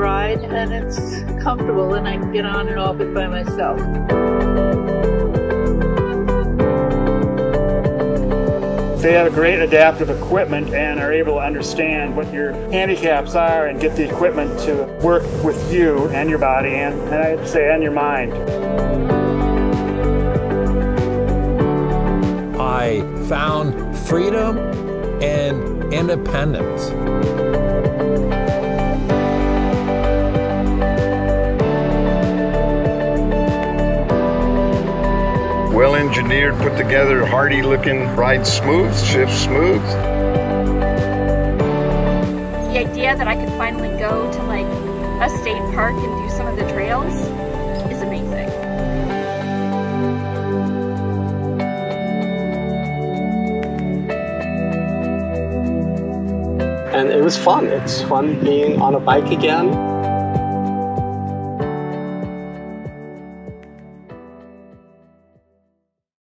ride and it's comfortable and I can get on and off it by myself. They have great adaptive equipment and are able to understand what your handicaps are and get the equipment to work with you and your body and, and I'd say and your mind. I found freedom and independence. Well engineered, put together, hardy looking, ride smooth, shift smooth. The idea that I could finally go to like a state park and do some of the trails is amazing. And it was fun. It's fun being on a bike again.